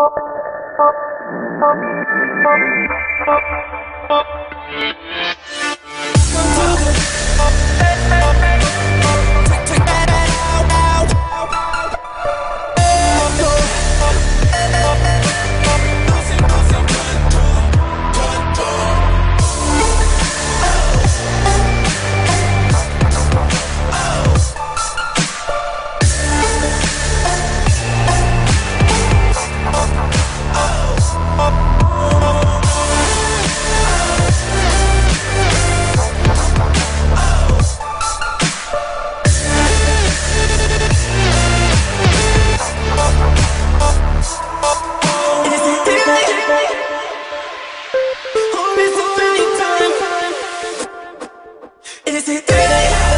Thank you. Is it today?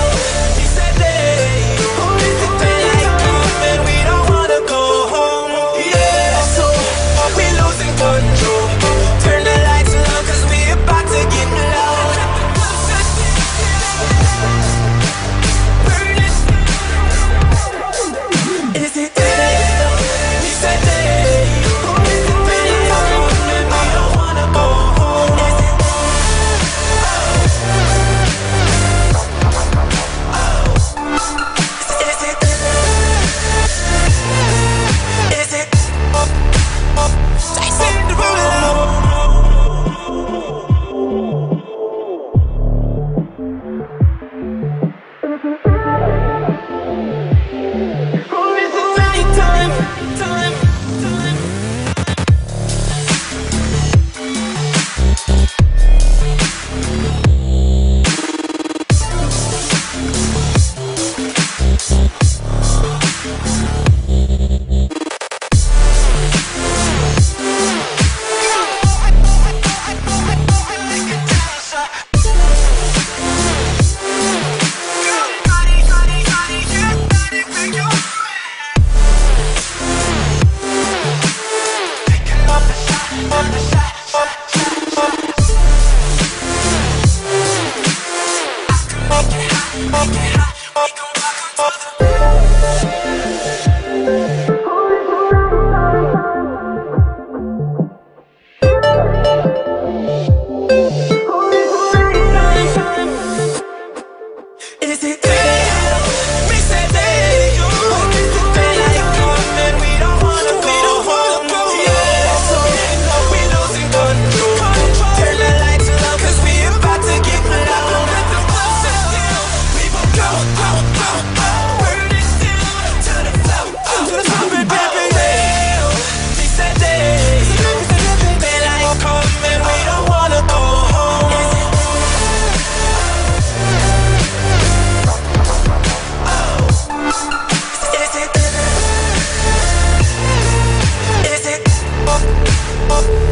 Make hot, we gon'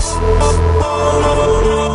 this.